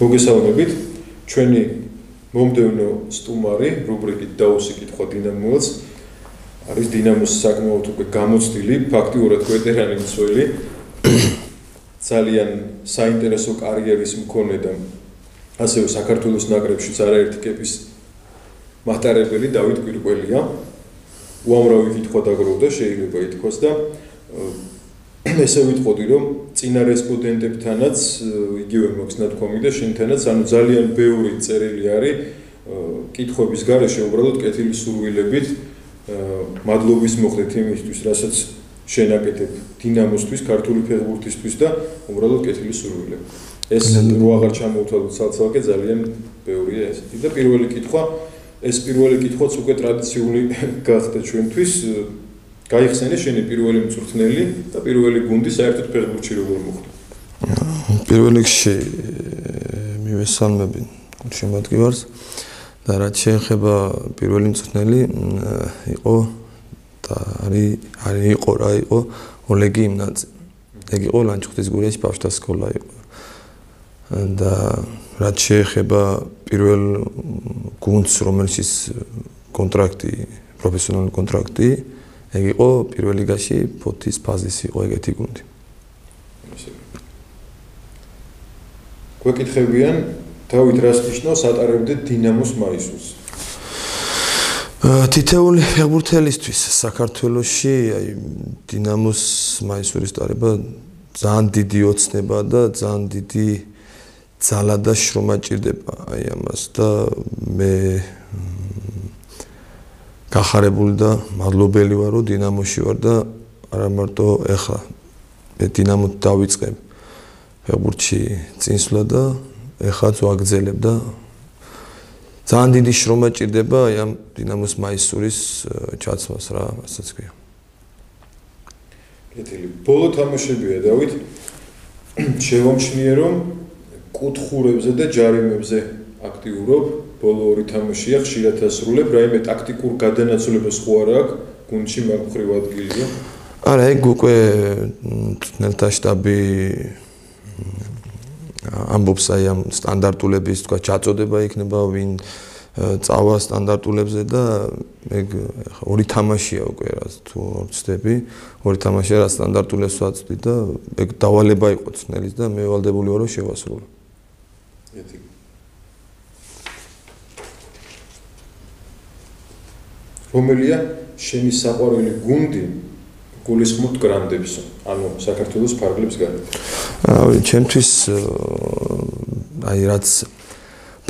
მოგესალმებით. ჩვენი მომდევნო სტუმარი რუბრიკით დაუსი კითხვა დინამოებს არის დინამოს საკმაოდ უკვე გამოცდილი, ფაქტიურად ვეტერანი მცველი. ძალიან საინტერესო კარიერის მქონე და ასევე საქართველოს ნაკრებშიც არაერთი კეპის მატარებელი დავით კვირკველია. უამრავი კითხვა დაგროვდა, შეიძლება ითქვას და ესე ვიტყოდი რომ წინა რესპონდენტებთანაც იგივე მაქვს ნათქვამი და შენთანაც ანუ ძალიან ბევრი წერილი არის კითხვების garaშე უბრალოდ კეთილი სურვილებით მადლობის მოხდეთ იმისთვის რასაც შენაკეთებ დინამოსთვის ქართული ფეხბურთისთვის და უბრალოდ კეთილი სურვილები ეს რო აღარ ჩამოვთვალოთ სალცალკე ძალიან ბევრია ესეთი და პირველი კითხვა. ეს პირველი კითხვაც უკვე ტრადიციული გახდა ჩვენთვის გაიხსენე შენი პირველი მწვრთნელი და პირველი გუნდი საერთოდ ფეხბურთში როგორ მოხდა? პირველ რიგში მივესალმები შემოადგივარს და რაც შეეხება პირველი მწვრთნელი იყო და არის არის იყო რა იყო ოლეგი იმნაძე. ეგ იყო ლანჩხუთის გურიაში ბავშვთა სკოლა იყო. და რაც შეეხება პირველ გუნდს რომელშიც კონტრაქტი პროფესიონალური კონტრაქტი ეგ იყო პირველ ლიგაში ფოთის ფაზის იყო ეგეთი გუნდი. გვეკითხებიან დავით რას ნიშნავს ატარებდე დინამოს მაისურს? თითეული ფეხბურთელისთვის საქართველოსში აი დინამოს მაისურის ტარება ძალიან დიდი ოცნება და ძალიან დიდი ძალა და შრომა ჭირდება აი ამას და მე გახარებული და მადლობელი ვარ რომ დინამოში ვარ და არა მარტო ეხლა მე დინამოთ დავიწყებ ფეხბურთში წინსვლა და ეხლაც ვაგზელებ და ძალიან დიდი შრომა ჭირდება აი ამ დინამოს მაისურის ჩაცმას რა ასაც ქვია. კეთილი. ბოლო თამაშებია დავით. შევამჩნიე რომ კუთხურებზე და ჯარიმებზე აქტიურობ ბოლო ორი თამაშია ხშირად ასრულებ, რაიმე ტაქტიკურ გადანაცვლებას ხო არ აქვს გუნდში მაგხრივ ადგილია? არა, ეგ უკვე ნელთა შტაბი ამბობს აი ამ სტანდარტულების თქვა ჩაწოდება იქნება ვინ წავა სტანდარტულებზე და ეგ ორი თამაშია უკვე რა თუ ვწდები ორი თამაშია რა სტანდარტულებს ვაწვდი და ეგ დავალება იყო ცნელის და მე ვალდებული ვარო შევასრულო. ეთიკა რომელია შენი საყვარელი გუნდი გულისხმობ გრანდებს ანუ საქართველოს ფარგლებს გარეთ? აი ჩემთვის აი რაც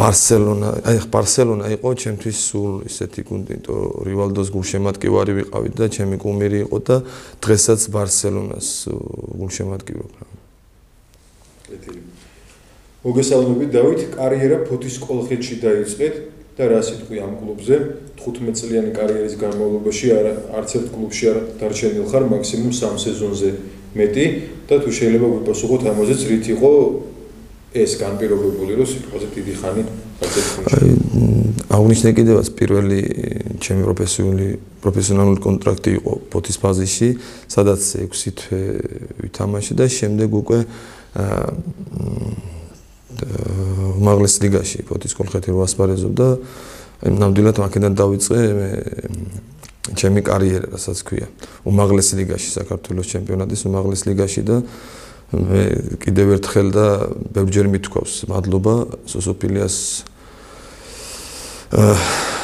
ბარსელონა აი ბარსელონა იყო ჩემთვის სულ ისეთი გუნდი თო რივალდოს გულშემატკივარი ვიყავით და ჩემი კუმირი იყო და დღესაც ბარსელონას გულშემატკივრობ რა. კეთილი. მოგესალმებით დავით კარიერა ფოთის კოლხეთში დაიწყეთ და რა სიტყვი ამ კლუბზე? 15 წლიანი კარიერის განმავლობაში არც ერთ კლუბში არ დარჩენილ ხარ მაქსიმუმ 3 სეზონზე მეტი და თუ შეიძლება ვიპასუხოთ ამაზეც რით იყო ეს განპირობებული რომ სიტყვაზე დიდი ხანი აი აღნიშნე კიდევაც პირველი ჩემი პროფესიული პროფესიონალური კონტრაქტი იყო პოთის ფაზაში სადაც 6 თვე ვითამაში და შემდეგ უკვე აა უმაღლეს ლიგაში ფოთის კოლხეთი რო ასპარეზობდა აი ნამდვილად აქედან დავიწყე მე ჩემი კარიერა რასაც ქვია. უმაღლეს ლიგაში საქართველოს ჩემპიონატის უმაღლეს ლიგაში და მე კიდევ ერთხელ და ბევრჯერ მithქვავს მადლობა სოსოფილიას აა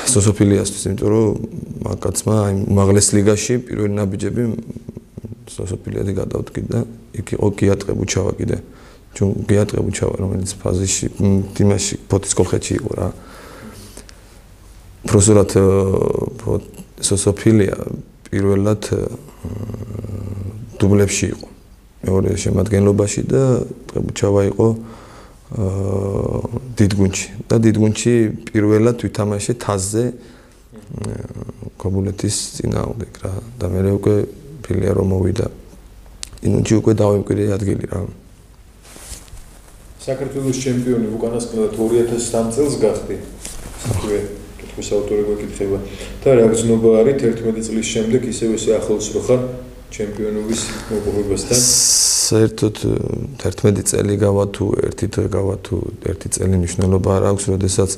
სოსოფილიასთვის იმიტომ რომ მაგაცმა აი უმაღლეს ლიგაში პირველი ნაბიჯები სოსოფილიადი გადავდგი და იქ იყო გიატყებუჩავა კიდე ჩვენ გიატყებუჩავა რომელიც ფაზაში დიმაში ფოთის კოლხეთში იყო რა. პროფესორად სოსოფილია პირველად დუბლებში იყო. მეორე შემადგენლობაში და ტყებუჩავა იყო დიდგუნჩი. და დიდგუნჩი პირველად ვითამაშე თაზზე კომუნეთის წინააღმდეგ რა. და მე უკვე ფილია რომ მოვიდა. ინუჩი უკვე დავემკვიდრე ადგილი რა საქართველოს ჩემპიონი უკანასკნელად 2003 წელს გახდი. ისე კითხვის ავტორი გვეკითხება და რა გზნობა არის 11 წლის შემდეგ ისევ ესე ახლოს რო ხარ ჩემპიონობის მოპოვებასთან? საერთოდ 11 წელი გავა თუ ერთი დღე გავა თუ ერთი წელი მნიშვნელობა არ აქვს, როდესაც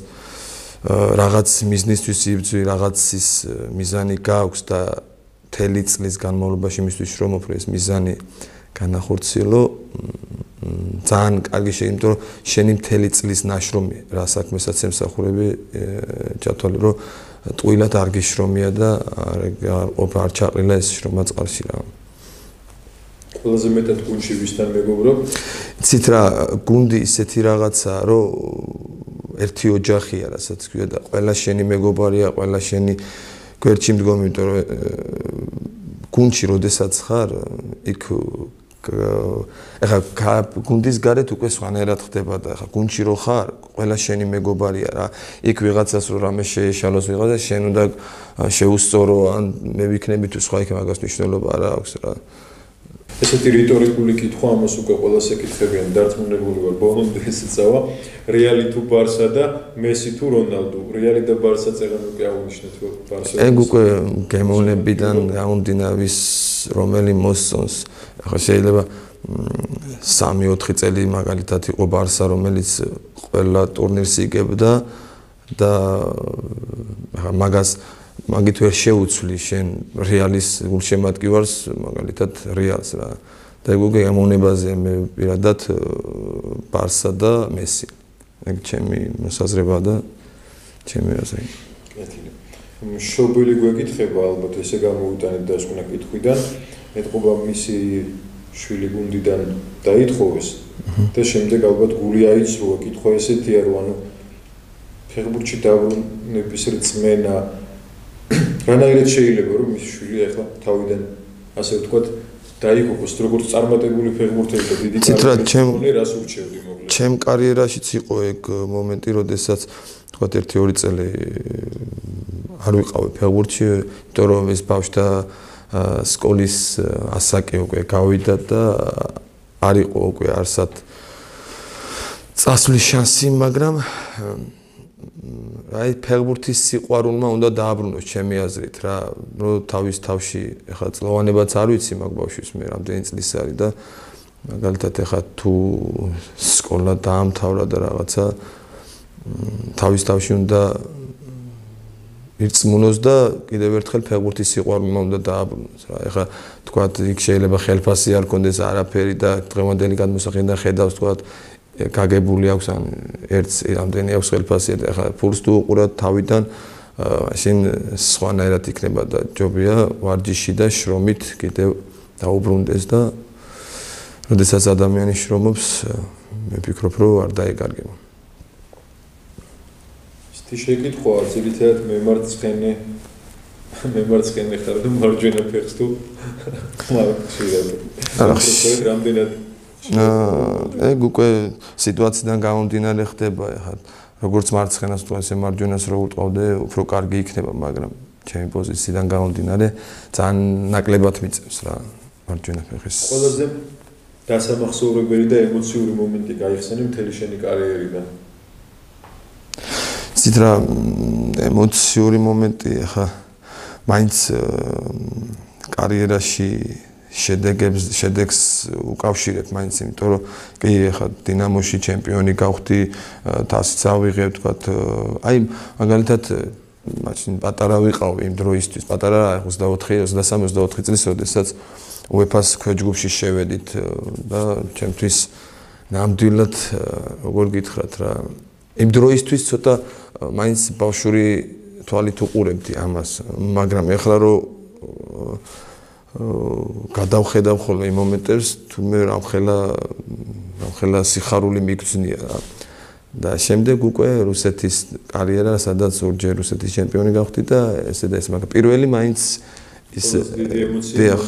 რაღაც მიზნისთვის იბძვი, რაღაცის მიზანი გაქვს და თელი წლის განმავლობაში მისთვის რომ უფრო ეს მიზანი განახორციელო ძალიან კარგი შეიძლება, იმიტომ რომ შენი მთელი წლის ნაშრომი რა საქმესაც ემსახურები ჩათვალე რომ ტყუილად არ გიშრომია და არ არ ჩაყრილა ეს შრომა წყალში რა. ყველაზე მეტად გუნდში ვისთან მეგობრობ? ცით რა გუნდი ისეთი რაღაცაა რომ ერთი ოჯახია რასაც ქვია და ყველა შენი მეგობარია, ყველა შენი გვერდში მდგომი, იმიტომ რომ გუნდში როდესაც ხარ, იქ ეხა გუნდის გარეთ უკვე სხვანაირად ხდება და ეხა გუნდში რო ხარ, ყველა შენი მეგობარია რა. იქ ვიღაცას რო რამე შეეშალოს ვიღაცა, შენ უნდა შეუსწორო ან მე ვიქნები თუ სხვა იქ მაგას მნიშვნელობა არ აქვს რა. ესეთი რიტორიკული კითხვა ამას უკვე ყველას ეკითხებიან, დარწმუნებული ვარ, ბოლომდე ესეცავა. რეალი თუ ბარსა და მესი თუ რონალდო. რეალი და ბარსა წერან უკვე აღნიშნეთ რომ ბარსა. ეგ უკვე გემოვნებიდან გამომდინავის რომელი მოსწონს. ახლა შეიძლება 3-4 წელი მაგალითად იყო ბარსა, რომელიც ყველა ტურნირს იგებდა და ახლა მაგას მაგით ვერ შეუცვლი შენ რეალის გულშემატკივარს, მაგალითად რეალს რა. და ეგ უკვე გამოვნებაზე მე პირადად ბარსა და მესი. ეგ ჩემი მოსაზრება და ჩემი აზრი. კეთილი. შობილი გვეკითხება ალბათ ესე გამოვიტანეთ და სხვა კითხვიდან. ეთყობა მისი შვილი გუნდიდან დაითხოვეს და შემდეგ ალბათ გული აიწროა. კითხვა ესეთია რომ ანუ ფეხბურთში დაბრუნების რწმენა რანაირად შეიძლება რომ მისი შვილი ახლა თავიდან ასე ვთქვათ დაიქოქოს როგორც წარმატებული ფეხბურთელი და დიდი წარმატებული რას ურჩევდი მოკლედ? ჩემ კარიერაშიც იყო ეგ მომენტი როდესაც ვთქვათ 1-2 წელი არ ვიყავი ფეხბურთში იმიტომ რომ ეს ბავშთა სკოლის ასაკი უკვე გავიდა და არ იყო უკვე არსად წასვლის შანსი, მაგრამ აი ფეგბურთის სიყვარულმა უნდა დააბრუნოს ჩემი აზრით რა, ნუ თავის თავში ეხლა წლოვანებაც არ ვიცი მაგ ბავშვის მე რამდენი წლის არის და მაგალითად ეხლა თუ სკოლა დაამთავრა და რაღაცა თავის თავში უნდა ირწმუნოს და კიდევ ერთხელ ფეხბურთის სიყვარულმა უნდა დააბრუნოს რა. ეხლა თქვა იქ შეიძლება ხელფასი არ კონდეს არაფერი და დღევანდელი გადმოსახედიდან ხედავს თქვა გაგებული აქვს ან ერთს ამდენი აქვს ხელფასი და ეხლა ფულს თუ უყურათ თავიდან შენ სხვანაირად იქნება და ჯობია ვარჯიში და შრომით კიდევ დაუბრუნდეს და როდესაც ადამიანი შრომობს მე ვფიქრობ რომ არ დაეკარგება. თი შეკითხვაა ძირითადად მემარცხენე მემარცხენე ხარ და მარჯვენა ფეხს თუ? ახლა რამდენად? აა ეგ უკვე სიტუაციიდან გამომდინარე ხდება ახლა როგორც მარცხენას თუ ესე მარჯვენას რო უტყავდე უფრო კარგი იქნება მაგრამ ჩემი პოზიციიდან გამომდინარე ძალიან ნაკლებად მიწევს რა მარჯვენა ფეხის. ყველაზე დასამახსოვრებელი და ემოციური მომენტი გაიხსენე მთელი შენი კარიერიდან ცით რა ემოციური მომენტი ხა მაინც კარიერაში შედეგებს შედეგს უკავშირებ მაინც იმიტომ რომ კი ხა დინამოში ჩემპიონი გავხდი თასიც ავიღებ თქვა აი მაგალითად მაშინ პატარა ვიყავი იმ დროისთვის პატარა 24 23 24 წლის როდესაც უეფას ქვეჯგუფში შევედით და ჩემთვის ნამდვილად როგორ გითხრათ რა იმ დროისთვის ცოტა მაინც ბავშვური თვალით უყურებდი ამას, მაგრამ ეხლა რომ გადავხედავ ხოლმე იმ მომენტებს, თუ მე რამხელა რამხელა სიხარული მიგზნია რა. და შემდეგ უკვე რუსეთის კარიერა, სადაც ორჯერ რუსეთის ჩემპიონი გავხდი და ესე და ეს, მაგრამ პირველი მაინც ის დიახ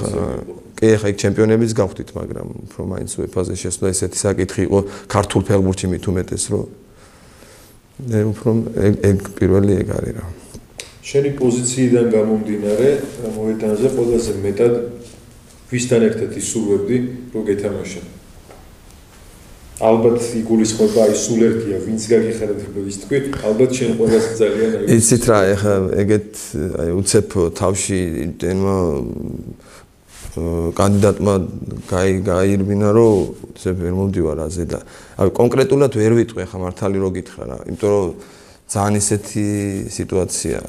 კი ახლა იქ ჩემპიონებიც გავხდით, მაგრამ უფრო მაინც უეფაზე შესვლა ესეთი საკითხი იყო ქართულ ფეხბურთში მით უმეტეს, რომ უფრო ეგ პირველი ეგ არის რა. შენი პოზიციიდან გამომდინარე, მოედანზე ყველაზე მეტად ვისთან ერთად ისურვებდი, რომ გეთამაშო. ალბათ იგულისხმება აი სულ ერთია, ვინც გაგიხარებდა ის თქვი, ალბათ შენ ყველაზე ძალიან აი იცით რა, ეხა ეგეთ აი უცებ თავში დენმა კანდიდატმა გაირბინა რომ ესე ვერ მომდივარ აზე და აი კონკრეტულად ვერ ვიტყვი ხა მართალი რო გითხრა რა იმიტომ რომ ძალიან ისეთი სიტუაცია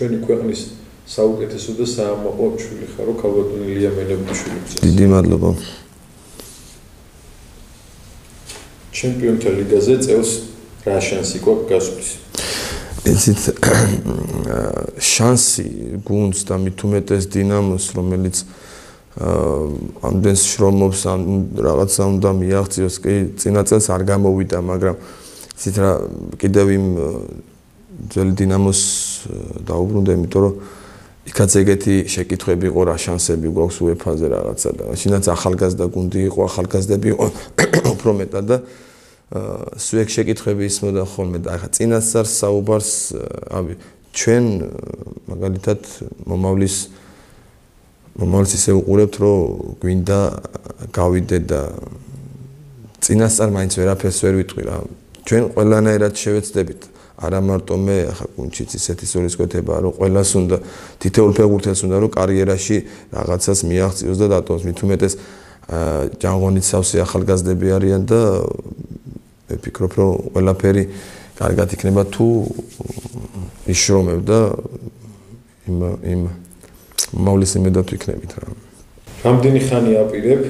ჩვენი ქვეყნის საუკეთესო და საამაყო ჩვილი ხარო ქალბატონი ლია მენაბიშვილი. დიდი მადლობა. ჩემპიონთა ლიგაზე წელს რა შანსი გვაქვს გასვლის? ესეთ შანსი გუნდს და მით უმეტეს დინამოს, რომელიც ამდენს შრომობს ამ რაღაცა უნდა მიაღწიოს, კი წინა წელს არ გამოვიდა, მაგრამ ისეთ რა კიდევ იმ ძველი დინამოს დაუბრუნდა, იმიტომ რომ იქაც ეგეთი შეკითხები იყო რა შანსები გვაქვს UEFA-ზე რაღაცა და შინაც ახალგაზრდა გუნდი იყო, ახალგაზრდები იყო უფრო მეტად და სუეკ შეკითხები ისმოდა ხოლმე და ახლა წინასწარ საუბარს ავი ჩვენ მაგალითად მომავლის მომავლის ისე უყურებთ რომ გვინდა გავიდე და წინასწარ მაინც ვერაფერს ვერ ვიტყვი რა. ჩვენ ყველანაირად შევეცდებით. არა მარტო მე ახლა კუნჩიც ისეთი სულისკვეთება რომ ყველას უნდა თითოეულ ფეხბურთელს უნდა რომ კარიერაში რაღაცას მიაღწიოს და დატოვოს. მით უმეტეს ჯანღონიც სავსე ახალგაზრდები არიან და ვფიქრობ, რომ ყველაფერი კარგად იქნება თუ იშრომებ და იმ იმ მოვლის იმედად ვიქნებით რა. რამდენი ხანი აპირებ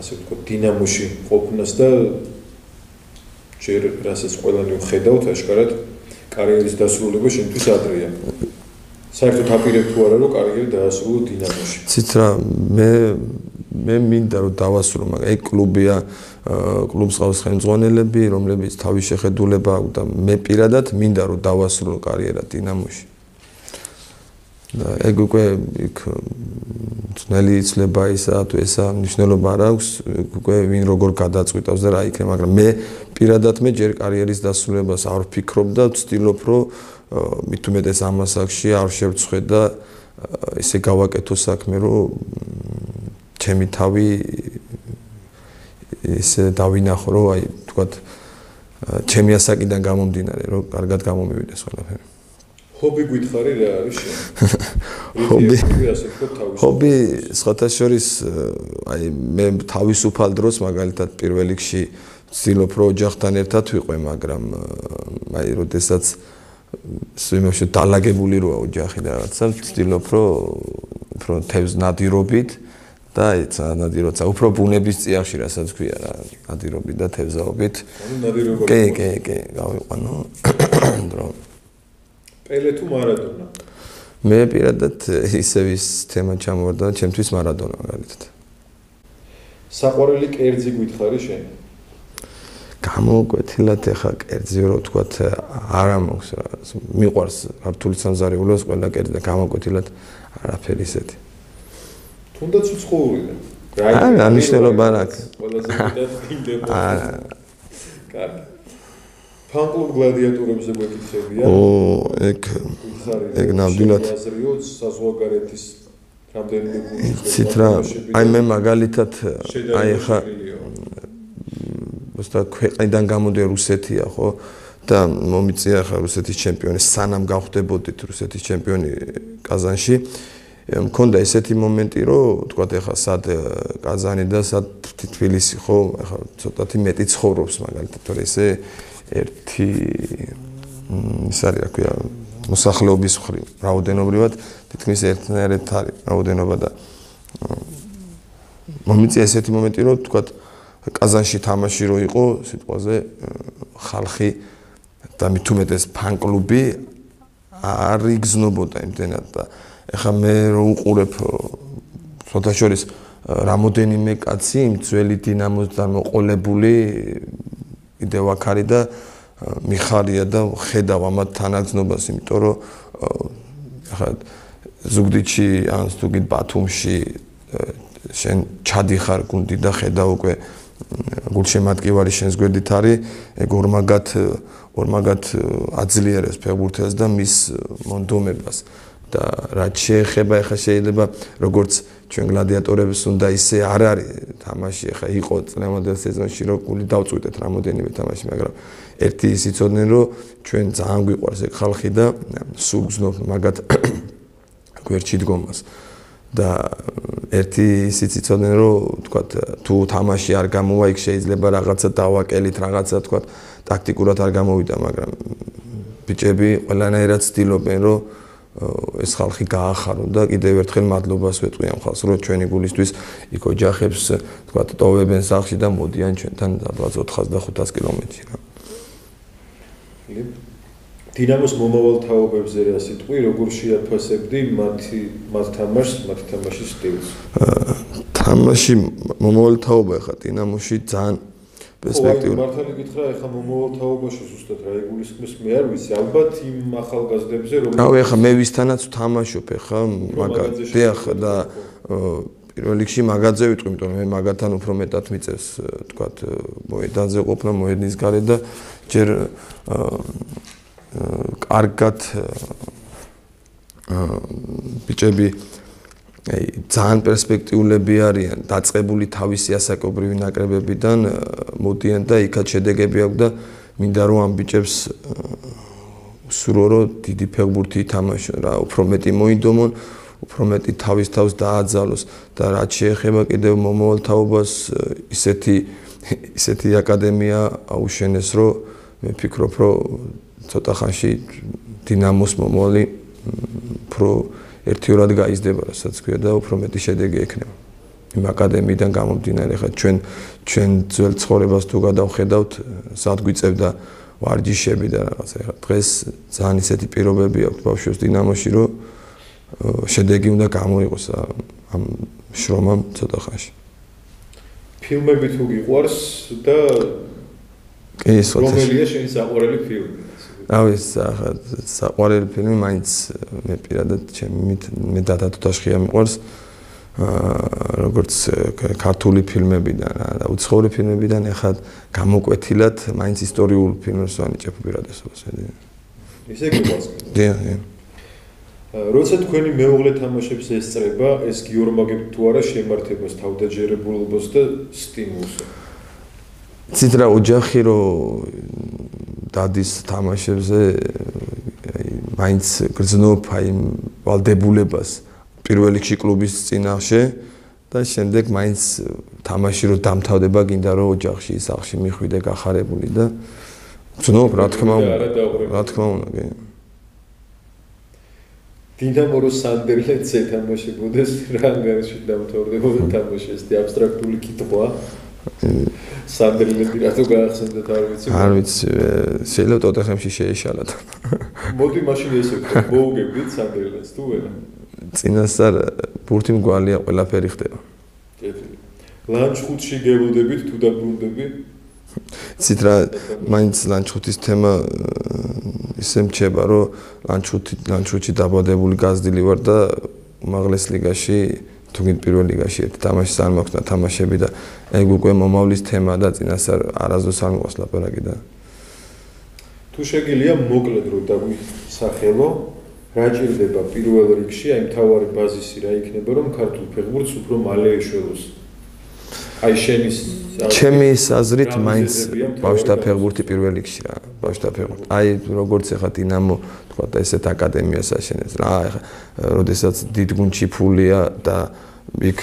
ასე ვთქვათ დინამოში ყოფნას და ჯერ რასაც ყველანი ვხედავთ აშკარად კარიერის დასრულება შენთვის ადრეა. საერთოდ აპირებ თუ არა რომ კარიერი დაასრულო დინამოში. ცით რა მე მე მინდა რომ დავასრულო, მაგრამ ეგ კლუბია კლუბს ყავს ხელმძღვანელები, რომლებიც თავის შეხედულება აქვს და მე პირადად მინდა რომ დავასრულო კარიერა დინამოში. და ეგ უკვე იქ ძნელი იცლება ისა თუ ესა მნიშვნელობა არ აქვს, უკვე ვინ როგორ გადაწყვიტავს და რა იქნება, მაგრამ მე პირადად მე ჯერ კარიერის დასრულებას არ ვფიქრობ და ვცდილობ რომ მით უმეტეს ამას აქში არ შევწხვე და ისე გავაკეთო საქმე რომ ჩემი თავი ის დავინახო რომ აი თქვათ ჩემი ასაკიდან გამომდინარე რომ კარგად გამომივიდეს ყველაფერი. ჰობი გითხარი რა არის ჰობი ჰობი სხვათა შორის აი მე თავისუფალ დროს მაგალითად პირველ რიგში ვცდილობ რომ ოჯახთან ერთად ვიყვე მაგრამ აი როდესაც სიმოში დალაგებული როა ოჯახი და რაღაცა ვცდილობ რომ უფრო თევზ ნადირობით და ეცა ნადი როცა უფრო ბუნების წიაღში რასაც ქვია რა ნადირობით და თევზაობით. კი კი კი გავიყვანო. დრო. პელე თუ მარადონა? მე პირადად ისევ ის თემა ჩამოვარდა ჩემთვის მარადონა მაგალითად საყვარელი კერძი გითხარი შენ? გამოკვეთილად ეხა კერძი რო თქვათ არა მოხს რა. მიყვარს ქართული სამზარეულოს ყველა კერძი და გამოკვეთილად არაფერი ისეთი თუნდაც უცხოურიდან. რა მნიშვნელობა აქვს? ყველაზე მეტად გინდება. აა. კარგი. ფანკლუბ გლადიატორებზე მეკითხებია. ო, ეგ ეგ ნამდვილად საზღვარგარეთის რამდენიმე გუნდი. ცით რა, აი მე მაგალითად აი ხა უბრალოდ ქვეყნიდან გამოდი რუსეთია, ხო? და მომიწია ხა რუსეთის ჩემპიონი, სანამ გავხდებოდით რუსეთის ჩემპიონი კაზანში. მქონდა ესეთი მომენტი, რომ თქვა ეხა სად კაზანი და სად თბილისი ხო, ეხა ცოტათი მეტი ცხოვრობს მაგალითად, თორე ესე ერთი ის არის, რა ქვია, მოსახლეობის ხრი, რაოდენობრივად თითქმის ერთნაირად არის რაოდენობა და მომიწია ესეთი მომენტი, რომ თქვა კაზანში თამაში რო იყო სიტყვაზე ხალხი და მithumetes ფან კლუბი არ იგზნობოდა იმდენად და ეხა მე რო უყურებ ფოტოშორის რამოდენიმე კაცი იმ ძველი დინამოსთან მოყოლებული კიდევ აქ არის და მიხარია და ხედავ ამ თანაგზნობას იმიტომ რომ ეხა ზუგდიდში ან ზუგდიდ ბათუმში შენ ჩადიხარ გუნდი და ხედავ უკვე გულშემატკივარი შენს გვერდით არის ეგ ორმაგად ორმაგად აძლიერებს ფეხბურთელს და მის მონდომებას და რაც შეეხება ახლა შეიძლება როგორც ჩვენ გლადიატორებს უნდა ისე არ არის თამაში ახლა იყო წლევანდელ სეზონში რომ გული დავწვიდეთ რამოდენიმე თამაში მაგრამ ერთი ისიცოდნენ რომ ჩვენ ძალიან გვიყვარს ეგ ხალხი და სულ გზნობ მაგათ გვერდში დგომას და ერთი ისიც იცოდნენ რომ თქვა თუ თამაში არ გამოვა იქ შეიძლება რაღაცა დავაკელით რაღაცა თქვა ტაქტიკურად არ გამოვიდა მაგრამ ბიჭები ყველანაირად ცდილობენ რომ ეს ხალხი გაახარო და კიდევ ერთხელ მადლობას ვეტყვი ამ ხალხს რომ ჩვენი გულისთვის იქ ოჯახებს თქვა ტოვებენ სახში და მოდიან ჩვენთან დაბლა 400-500 კილომეტრი რა დინამოს მომავალ თაობებზე რა სიტყვი როგორ შეაფასებდი მათი მათ თამაშს მათი თამაშის სტილს? თამაში მომავალ თაობა ხა დინამოში ძალიან პერსპექტივა. მართალი გითხრა, ეხა მომავალ თაობაში ზუსტად რა იგულისხმის მე არ ვიცი, ალბათ იმ ახალგაზრდებზე რომ რავი, ეხა მე ვისთანაც ვთამაშობ, ეხა მაგათი ეხა და პირველ რიგში მაგაძე ვიტყვი, იმიტომ რომ მე მაგათთან უფრო მეტად მიწევს, თქვათ, მოედანზე ყოფნა, მოედნის გარეთ და ჯერ კარგად ბიჭები აი ძალიან პერსპექტიულები არიან. დაწყებული თავისი ასაკობრივი ნაკრებებიდან მოდიან და იქაც შედეგები აქვს და მინდა რომ ამ ბიჭებს სურო რომ დიდი ფეხბურთი ითამაშონ რა უფრო მეტი მოინდომონ უფრო მეტი თავის თავს დააძალოს და რაც შეეხება კიდევ მომავალ თაობას ისეთი ისეთი აკადემია აუშენეს რომ მე ფიქრობ რომ ცოტა ხანში დინამოს მომავალი უფრო ერთიურად გაიზრდება, რასაც ქვია და უფრო მეტი შედეგი ექნება. იმ აკადემიიდან გამომდინარე, ხა ჩვენ ჩვენ ძველ ცხოვრებას თუ გადავხედავთ, სად გვიწევდა ვარჯიშები და რაღაცა. ხა დღეს ძალიან ისეთი პირობები აქვს ბავშვებს დინამოში, რომ შედეგი უნდა გამოიღოს ამ შრომამ ცოტა ხანში. ფილმები თუ გიყვარს და კი, სოციალ რომელია შენი საყვარელი ფილმი? რავი, საყვარელი ფილმი მაინც მე პირადად ჩემი მე დადა თუთაშხია მიყვარს. აა როგორც ქართული ფილმებიდან და უცხოური ფილმებიდან ეხლა გამოკვეთილად მაინც ისტორიულ ფილმებს ვანიჭებ პირადესობას. ისე გიყვარს? დიახ, დიახ. როცა თქვენი მეუღლე თამაშებს ესწრება, ეს გიორმაგებ თუ არა შემართებას თავდაჯერებულობას და სტიმულს? ციტრა ოჯახი რო დადის თამაშებზე აი მაინც გრძნობ აი ვალდებულებას პირველ რიგში კლუბის წინაშე და შემდეგ მაინც თამაში რო დამთავრდება გინდა რომ ოჯახში სახში მიხვიდე გახარებული და გრძნობ რა თქმა უნდა რა თქმა უნდა კი. დინამო რო სანდერლენდს ეთამაშებოდეს რა გარეში დამთავრდებოდა თამაში ეს აბსტრაქტული კითხვაა სანდრილები რატო გაახსენდეთ არ ვიცი არ ვიცი შეიძლება ტოტეხემში შეეშალათ მოდი მაშინ ესე ვქო მოუგებით სანდრილებს თუ ვერა წინასწარ ბურთი მგვალია ყველაფერი ხდება. ლანჩხუთში გელოდებით თუ დაბრუნდები ციტრა მაინც ლანჩხუთის თემა ისე მჩება რომ ლანჩხუთი ლანჩხუთში დაბადებული გაზრდილი ვარ და უმაღლეს ლიგაში თუნდაც პირველ ლიგაში ერთ თამაშს არ მაქვს და თამაშები და ეგ უკვე მომავლის თემა და წინასწარ არასდროს არ მოყავს ლაპარაკი და თუ შეგიძლია მოკლედ რომ დაგვისახელო რა ჭირდება პირველ რიგში აი მთავარი ბაზისი რა იქნება რომ ქართულ ფეხბურთს უფრო მალე ეშველოს აი შენის ჩემი აზრით მაინც ბავშვთა ფეხბურთი პირველ რიგში რა ბავშვთა ფეხბურთი აი როგორც ეხა დინამო თქვა და ესეთ აკადემიას აშენებს რა ეხა როდესაც დიდ გუნდში ფულია და იქ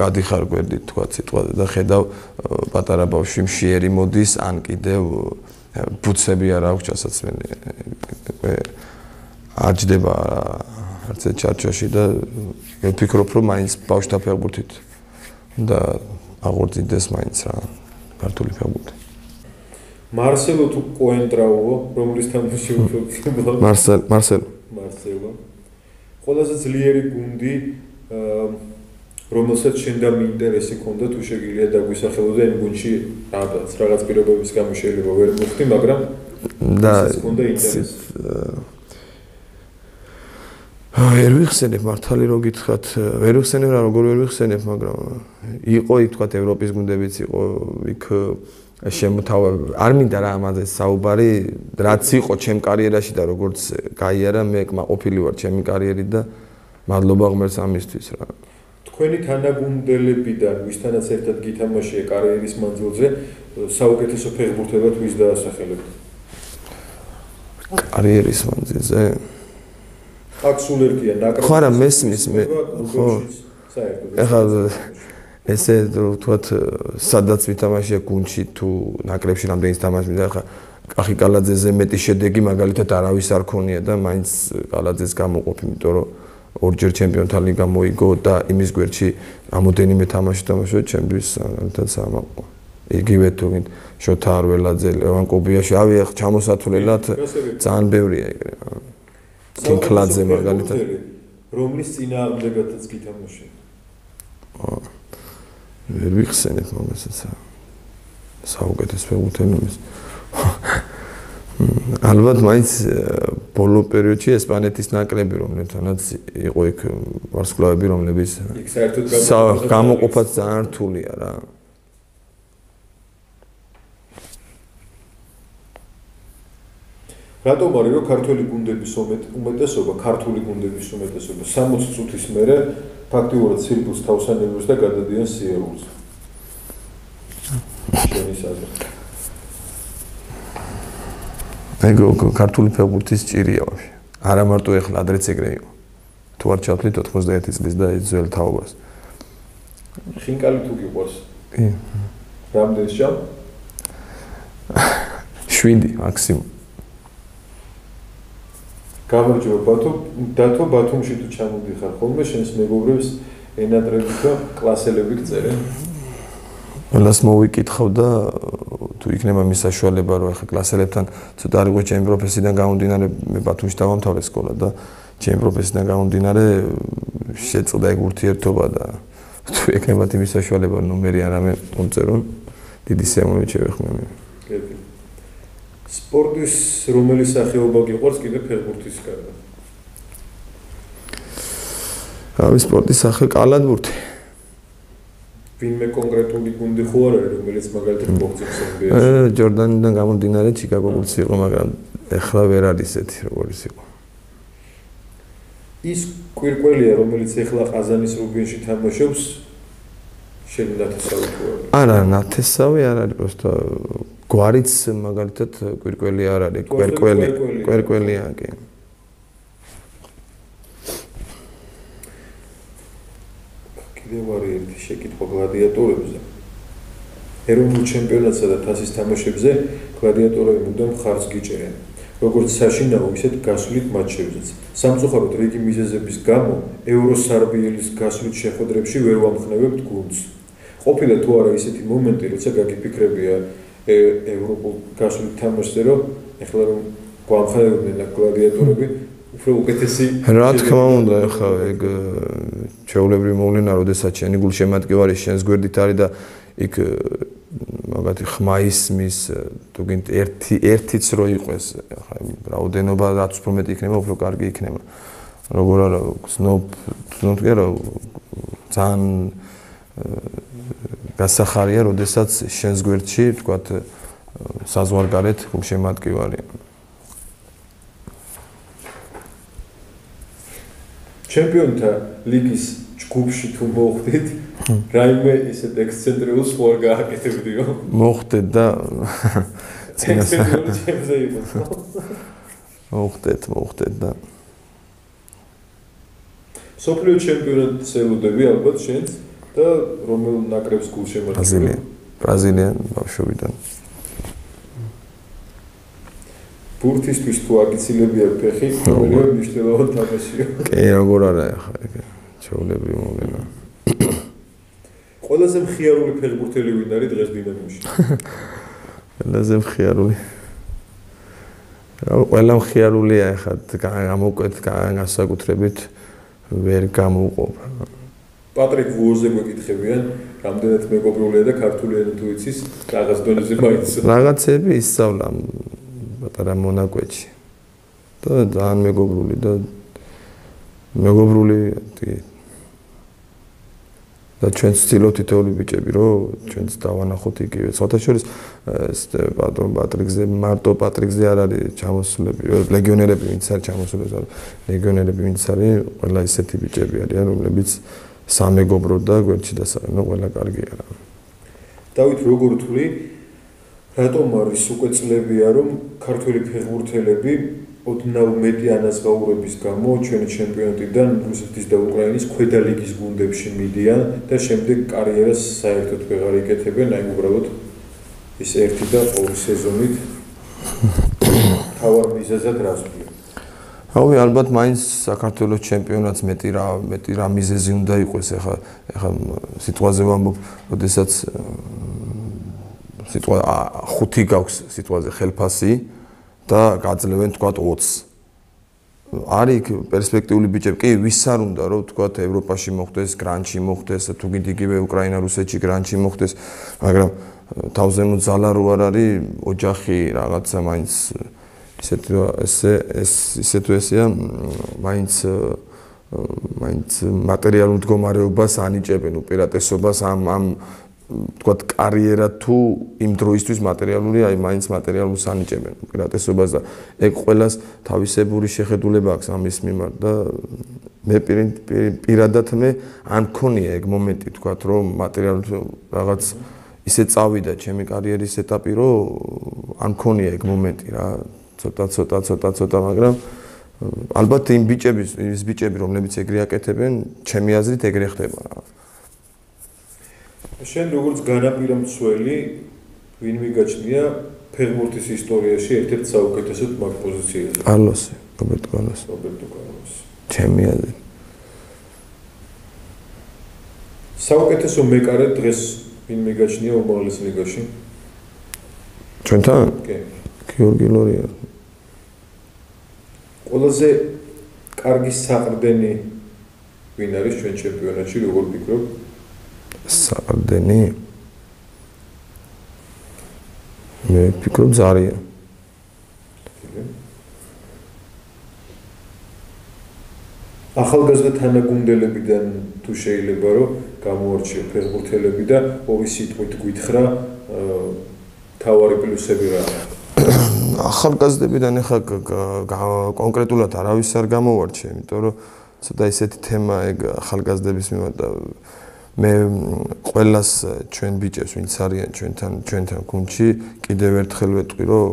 გადიხარ გვერდით თქვა სიტყვა და ხედავ პატარა ბავშვი მშიერი მოდის ან კიდევ ბუცები არ აქვს ჩასაცმელი აჯდება არც ჩარჩოში და ვფიქრობ რომ მაინც ბავშვთა ფეხბურთით და აღორძინდეს მაინც რა ქართული ფეხბურთი. მარსელო თუ კოენტრაუო რომლის თამაში უფრო მარსელ მარსელ მარსელო. ყველაზე ძლიერი გუნდი რომელსაც შენ და მიინტერესი ქონდა თუ შეგიძლია დაგვისახელო და იმ გუნდში რაღაც რაღაც პირობების გამო შეიძლება ვერ მოხდი, მაგრამ და აი ვერ ვიხსენებ მართალი რო გითხრათ, ვერ ვიხსენებ რა როგორ ვერ ვიხსენებ, მაგრამ იყო იქ თქვა ევროპის გუნდებიც იყო იქ შემოთავაზ არ მინდა რა ამაზე საუბარი რაც იყო ჩემ კარიერაში და როგორც გაიარა მე კმაყოფილი ვარ ჩემი კარიერით და მადლობა ღმერთს ამისთვის რა. თქვენი თანაგუნდელებიდან ვისთანაც ერთად გითამაშია კარიერის მანძილზე საუკეთესო ფეხბურთელად ვის დაასახელებთ? კარიერის მანძილზე აქ სულ ერთია ნაკრები ხო არა მესმის მე ხო. ეხლა ესე ვთქვათ სადაც ვითამაშია გუნჩი თუ ნაკრებში რამდენი თამაში და ახლა კახი კალაძეზე მეტი შედეგი მაგალითად არავის არ ქონია და მაინც კალაძეს გამოყოფ იმიტომ რომ ორჯერ ჩემპიონთა ლიგა მოიგო და იმის გვერდში ამოდენიმე თამაში თამაშო ჩემთვის მაგალითად სამაყო იგივე თუ გინდ შოთა არველაძე ლევან კობიაში ავი ახ ჩამოსათვლელად ძალიან ბევრია ეგრე თინკლაძე მაგალითად. რომლის წინააღმდეგადაც გითამაშე აა ვერ ვიხსენებ მომესაც საუკეთესო ფეხბურთელების ალბათ მაინც ბოლო პერიოდში ესპანეთის ნაკრები რომლებთანაც იყო იქ ვარსკვლავები რომლებიც იქ საერთოდ გამოყოფაც ძალიან რთულია რა რატომ არის რომ ქართული გუნდების უმეტესობა ქართული გუნდების უმეტესობა 60 წუთის მერე ფაქტიურად ცირკულს თავსანებებს და გადადიან სიეულს. ეგ ქართული ფეხბურთის ჭირია ვაფშე. არა მარტო ეხლა ადრეც ეგრე იყო. თუ არ ჩავთვლით 91 წლის და ძველ თაობას. ხინკალი თუ გიყვარს? კი. რამდენი შამ? 7 მაქსიმუმ. გამარჯობა. ბათო დათო ბათუმში თუ ჩამოდიხარ ხოლმე შენს მეგობრებს ენატრები და კლასელები გწერენ ყველას მოვიკითხავ და თუ იქნება მის საშუალება რომ ახლა კლასელებთან ცოტა არ იყო ჩემი პროფესიიდან გამომდინარე მე ბათუმში დავამთავრე სკოლა და ჩემი პროფესიიდან გამომდინარე შეწყდა ეგ ურთიერთობა და თუ იქნება იმის საშუალება ნომერი არამე მომწერონ. დიდი სიამოვნებით შევეხმე მე. კეთილი სპორტის რომელი სახეობა გიყვარს კიდე ფეხბურთის გარდა? რავი სპორტის სახე კალათბურთი. ვინმე კონკრეტული გუნდი ხო არ არის რომელიც მაგალითად ბოქსებს NBA-ში? აა ჯორდანიდან გამომდინარე ჩიკაგო ბულსი იყო, მაგრამ ეხლა ვერ არის ესეთი როგორიც იყო. ის კვირკველია რომელიც ეხლა ყაზანის რუბინში თამაშობს შენ ნათესავი თუ არა? არა, ნათესავი არ არის, просто გვარიც მაგალითად კვირკველი არ არის, კვერკველი, კვერკველია კი. კიდევ არის ერთი შეკითხვა გლადიატორებზე. ეროვნულ ჩემპიონატსა და თასის თამაშებზე გლადიატორები მუდამ ხარს გიჭერენ. როგორც საშინაო, ისეთ გასვლით მატჩებზეც. სამწუხაროდ რიგი მიზეზების გამო ევროსარბიელის გასვლით შეხვედრებში ვერ ვამხნევებთ გუნდს. ყოფილა თუ არა ისეთი მომენტი, როცა გაგიფიქრებია ევროპულ გასულ თამაშზე რომ ეხლა რომ გვამხნევდნენ გლადიატორები უფრო უკეთესი რა თქმა უნდა ეხლა ეგ ჩეულებრივი მოვლენა როდესაც შენი გულშემატკივარი შენს გვერდით არის და იქ მაგათი ხმაისმის თუ გინდ ერთი ერთიც რო იყოს ეხლა რაოდენობა რაც უფრო მეტი იქნება უფრო კარგი იქნება. როგორ არა სნობ სნობ კი რა ძალიან გასახარია, როდესაც შენს გვერდში, თქვათ, საზღვარგარეთ გულშემატკივარი. ჩემპიონთა ლიგის ჯგუფში თუ მოხვდით, რაიმე ისეთ ექსცენტრიულ სპორ გააკეთებდიო? მოხვდეთ და წინას ჩემზე იყო. მოხვდეთ, მოხვდეთ და სოფლიო ჩემპიონატს ელოდები ალბათ შენს? და რომელ ნაკრებს გულშემატკივარი? ბრაზილია. ბრაზილია ბავშვობიდან. ბურთისთვის თუ აგიცილებია ფეხი, რომელია მნიშვნელოვანი თამაშია. კი, როგორ არა ახლა ეგ ჩაულები მომენა. ყველაზე მხიარული ფეხბურთელი ვინ არის დღეს დინამოში? ყველაზე მხიარული. რა ყველა მხიარულია ახლა გამოკვეთ განსაკუთრებით ვერ გამოვყოფ. პატრიკ ვუოზე გვეკითხებიან, რამდენად მეგობრულია და ქართული ენა თუ იცის, რაღაც დონეზე მაინც. რაღაცები ისწავლა პატარა მონაკვეთში. და ძალიან მეგობრული და მეგობრული და ჩვენ ვცდილობთ თითოეული ბიჭები რომ ჩვენც დავანახოთ იგივე. სხვათა შორის ეს პატრონ პატრიკზე მარტო პატრიკზე არ არის ჩამოსულები, ლეგიონერები ვინც არის ჩამოსულები, ლეგიონერები ვინც არის, ყველა ისეთი ბიჭები არიან, რომლებიც სამეგობრო და გვერდში დასაყენო ყველა კარგია რა. დავით როგორ თვლი რატომ არის უკვე წლებია რომ ქართველი ფეხბურთელები ოდნავ მეტი ანაზღაურების გამო ჩვენი ჩემპიონატიდან რუსეთის და უკრაინის ქვედა ლიგის გუნდებში მიდიან და შემდეგ კარიერას საერთოდ ვეღარ იკეთებენ, აი უბრალოდ ის ერთი და ორი სეზონით თავარ მიზეზად რასვია. რავი, ალბათ მაინც საქართველოს ჩემპიონატს მეტი რა მეტი რა მიზეზი უნდა იყოს ახლა ახლა სიტყვაზე ვამბობ, ოდესაც სიტყვა ხუთი გაქვს სიტყვაზე ხელფასი და გაძლევენ თქვა 20 არის პერსპექტიული ბიჭები? კი ვის არ უნდა რომ თქვა ევროპაში მოხდეს გრანჩი მოხდეს თუ გინდ იგივე უკრაინა რუსეთში გრანჩი მოხდეს მაგრამ თავზე ნუ ძალა რო არ არის ოჯახი რაღაცა მაინც ისეთი ესე ეს ისეთი ესია მაინც მაინც მატერიალურ მდგომარეობას ანიჭებენ უპირატესობას ამ ამ თქვათ კარიერა თუ იმ დროისთვის მატერიალური აი მაინც მატერიალურს ანიჭებენ უპირატესობას და ეგ ყოველას თავისებური შეხედულება აქვს ამის მიმართ და მე პირადად მე ან მქონია ეგ მომენტი თქვათ რომ მატერიალურ რაღაც ისე წავიდა ჩემი კარიერის ეტაპი რომ ან მქონია ეგ მომენტი რა ცოტა ცოტა ცოტა ცოტა მაგრამ ალბათ იმ ბიჭების ის ბიჭები რომლებიც ეგრე აკეთებენ ჩემი აზრით ეგრე ხდება შენ როგორც განაპირა მცველი ვინ მიგაჩნია ფეხბურთის ისტორიაში ერთ-ერთ საუკეთესო მაგ პოზიციაზე? კარლოსი, რობერტო კარლოსი. რობერტო კარლოსი. ჩემი აზრით. საუკეთესო მეკარე დღეს ვინ მიგაჩნია უმაღლეს ლიგაში? ჩვენთან? კი. გიორგი ლორია. ყველაზე კარგი საყრდენი ვინ არის ჩვენ ჩემპიონატში, როგორ ვფიქრობ? საყრდენი მე ფიქრობ ზარია ახალგაზრდა თანაგუნდელებიდან თუ შეიძლება რომ გამოარჩიო ფეხბურთელები და ორი სიტყვით გითხრა თავარი პლუსები რა ახალგაზრდებიდან ახლა კონკრეტულად არავის არ გამოვარჩიე იმიტომ რომ ცოტა ისეთი თემა ეგ ახალგაზრდების მიმართ მე ყოველას ჩვენ ბიჭებს ვინც არიან ჩვენთან ჩვენთან გუნდში კიდევ ერთხელ ვეტყვი რომ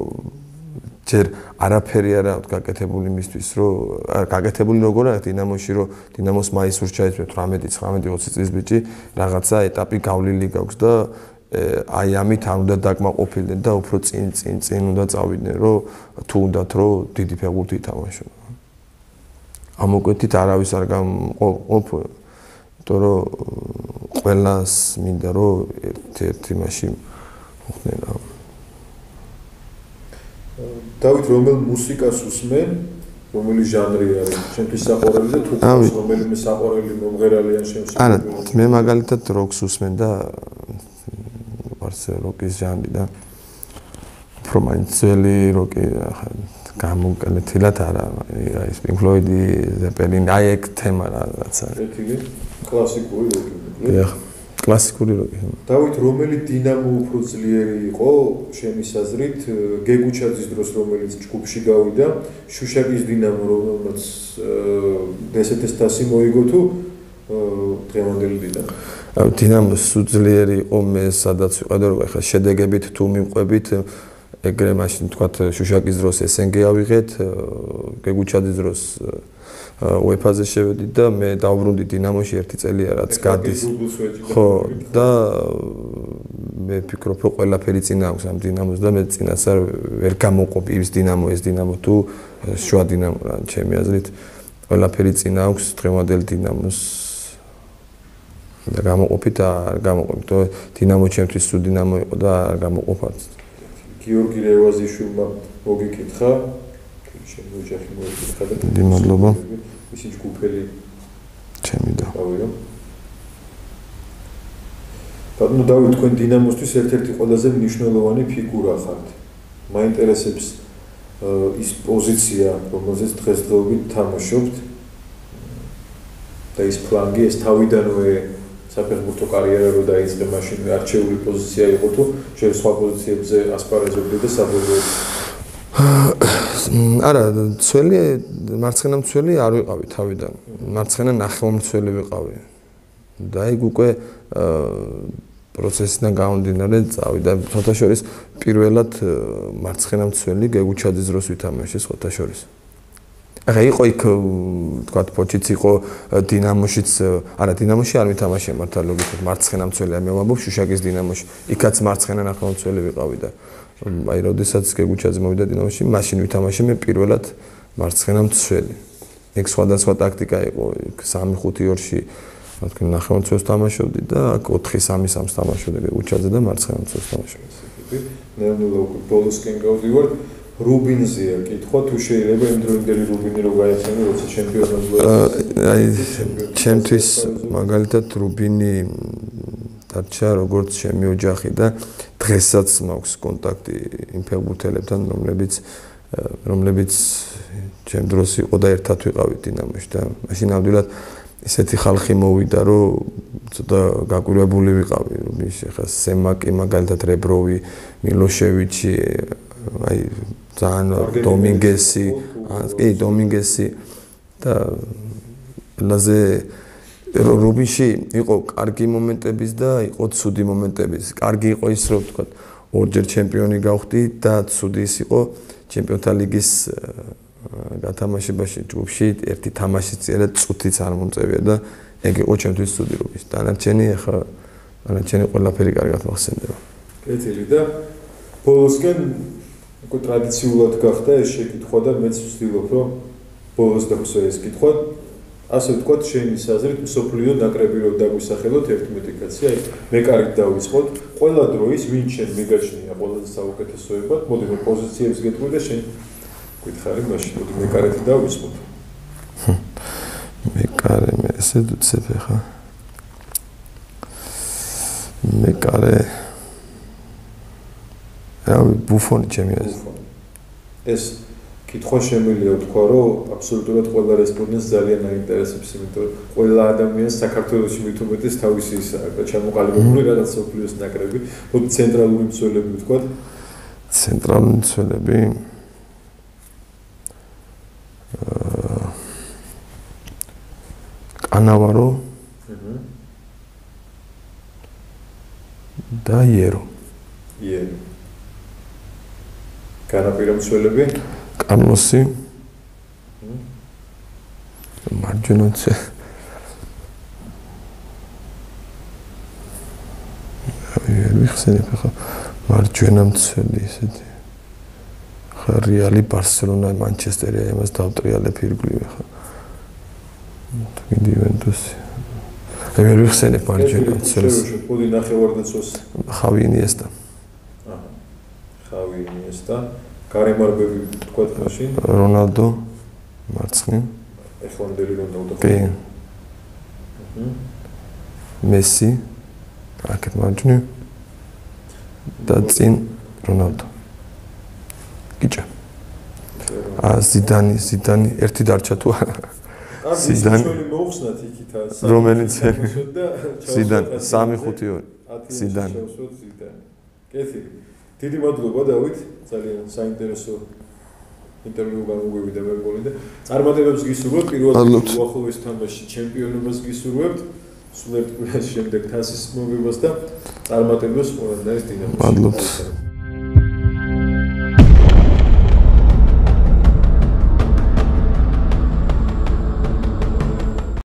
ჯერ არაფერი არ აქვს გაკეთებული მისთვის რომ გაკეთებული როგორ არის დინამოში რომ დინამოს მაისურს ჩაიწვევ 18 19 20 წლის ბიჭი რაღაცა ეტაპი გავლილი გაქვს და აი ამით არ უნდა დაკმაყოფილდნენ და უფრო წინ წინ წინ უნდა წავიდნენ რომ თუ უნდათ რომ დიდი ფეხბურთი ითამაშონ ამ მოკვეთით არავის არ გამყოფ იმიტომ რომ ყველას მინდა რომ ერთ-ერთი მასში მოხდნენ რა. დავით რომელ მუსიკას უსმენ? რომელი ჟანრი არის? ჩემთვის საყვარელი და თუ რომელიმე საყვარელი მომღერალი ან შემსრულებელი? არა, მე მაგალითად როკს უსმენ და ვარს როკის ჟანრი და უფრო მაინც ძველი როკი გამოგკეთილად არა ის Pink Floyd, Zeppelin, აი ეგ თემა რაღაცა. ერთი კლასიკური როკი. დიახ, კლასიკური როკი. დავით, რომელი დინამო უფრო ძლიერი იყო შენი აზრით, გეგუჩაძის დროს რომელიც ჯგუფში გავიდა, შუშაკის დინამო რომელმაც დსთ-ს თასი მოიგო თუ დღევანდელი დინამო? აი, დინამო სუძლიერი იყო მე სადაც ვიყავ, რომ ახლა შედეგებით თუ მიყვებით ეგრე მაშინ თქვა შუშაკის დროს SNG ავიღეთ, გეგუჩაძის დროს UEFA-ზე შევედი და მე დავბრუნდი დინამოში ერთი წელია რაც გადის. ხო და მე ფიქრობ რომ ყველაფერი წინა აქვს ამ დინამოს და მე წინას არ ვერ გამოყოფ ის დინამო ეს დინამო თუ შუა დინამო რა ჩემი აზრით ყველაფერი წინა აქვს დღევანდელ დინამოს და გამოყოფით არ გამოყოფით დინამო ჩემთვის სულ დინამო იყო და არ გამოყოფათ. გიორგი რევაზიშვილმა მოგიკითხა ჩემი ოჯახი მოგიკითხა და დიმადლობა ისი ჯგუფელი ჩემი და. ავიო ბატონო დავით თქვენ დინამოსთვის ერთ-ერთი ყველაზე მნიშვნელოვანი ფიგურა ხართ მაინტერესებს ის პოზიცია რომელზეც დღესდღეობით თამაშობთ. და ის ფლანგი ეს თავიდანვე საფეხბურთო კარიერა რო დაიწყე, მაშინ არჩეული პოზიცია იყო თუ შენ სხვა პოზიციებზე ასპარეზობდი და საბოლოოდ არა, ცველი მარცხენა მცველი არ ვიყავი თავიდან. მარცხენა ნახევარმცველი ვიყავი. და ეგ უკვე პროცესიდან გამომდინარე წავიდა ფოთაშორის პირველად მარცხენა მცველი გეგუჩაძის დროს ვითამაშე ფოთაშორის. ახლა იყო იქ თქვა პოჩიც იყო დინამოშიც არა დინამოში არ ვითამაშე მართლა ლოგიკით მარცხენა მცველია მე ვამბობ შუშაკის დინამოში იქაც მარცხენა ნახევარმცველი ვიყავი და აი როდესაც გეგუჩაძე მოვიდა დინამოში მაშინ ვითამაშე მე პირველად მარცხენა მცველი. ეგ სხვადასხვა ტაქტიკა იყო იქ 3-5-2-ში თქვენ ნახევარმცველს თამაშობდი და აქ 4-3-3-ს თამაშობდი გეგუჩაძე და მარცხენა მცველს თამაშობდი. მე ნუ ბოლოსკენ გავდივარ რუბინზეა კითხვა თუ შეიძლება იმ დროინდელი რუბინი რო გაიცანო როცა ჩემპიონატზე აი ჩემთვის მაგალითად რუბინი დარჩა როგორც ჩემი ოჯახი და დღესაც მაქვს კონტაქტი იმ ფეხბურთელებთან რომლებიც რომლებიც ჩემ დროს იყო და ერთად ვიყავით დინამოში და მაშინ ნამდვილად ისეთი ხალხი მოვიდა რომ ცოტა გაკვირვებული ვიყავი. რუბინში ხა სემაკი მაგალითად რებროვი მილოშევიჩი აი ძალიან დომინგესი კი დომინგესი და ლაზე რუბიში იყო კარგი მომენტებიც და იყო ცუდი მომენტებიც. კარგი იყო ის, რომ თქვა ორჯერ ჩემპიონი გავხდი და ცუდი ის იყო ჩემპიონთა ლიგის გათამაშებაში ჯგუფში ერთი თამაშიც წერა წუთიც არ მომწევია და ეგ იყო ჩემთვის ცუდი რუბის. დანარჩენი ახლა დანარჩენი ყველაფერი კარგად მახსენდება. კეთილი და ბოლოსკენ უკვე ტრადიციულად გახდა ეს შეკითხვა და მეც ვცდილობ რომ ბოლოს დაგვსვა ეს კითხვა. ასე ვთქვათ შენი საზრით მსოფლიო ნაკრები რო დაგვისახელოთ 11 კაცი აი მე კარგ დავიწყოთ. ყველა დროის ვინ შენ მეგაჩნია ყველაზე საუკეთესოებად მოდი მე პოზიციებს გეტყვი და შენ გითხარი მაშინ მოდი მე კარგი დავიწყოთ. მე კარე მე ესე ვცებ ხა მე კარე რა ბუფონი ჩემი ეს ეს კითხვა შემიძლია ვთქვა რომ აბსოლუტურად ყველა რესპონდენტს ძალიან აინტერესებს იმიტომ რომ ყველა ადამიანს საქართველოსში მით უმეტეს თავისი ის ჩამოყალიბებული რაღაც სოფლიოს ნაკრები მოდი ცენტრალური მცველები ვთქვა ცენტრალური მცველები კანავარო და იერო. იერო განაპირა მსვლელები კარლოსი მარჯვენაცე აი ვიხსენებ ხა მარჯვენა მცველი ესეთი ხა რეალი ბარსელონა მანჩესტერი ამას დავტრიალებ ირგვლივ ხა თვითონ ივენტუსი. აი ვერ ვიხსენებ მარჯვენა მცველს. პოდი ნახევარდაცვას. ხავი ინიესტა ინიესტა გარემარბები თქვა მაშინ? რონალდო მარცხნი ეხლანდელი რონალდო. კი მესი აკეთ მარჯვნი და წინ რონალდო. გიჭა. ა ზიდანი ზიდანი ერთი დარჩა თუ არა. ზიდანი. მოხსნათ იქით რომელიც ზიდანი 3-5-2 ზიდანი. კეთილი დიდი მადლობა დავით ძალიან საინტერესო ინტერვიუ გამოგვივიდა მე მგონი და წარმატებებს გისურვებთ. პირველად უახლოეს თამაში ჩემპიონობას გისურვებთ. სულ ერთ კვირას შემდეგ თასის მოგებას და წარმატებებს ყველანაირ დინამოში მადლობა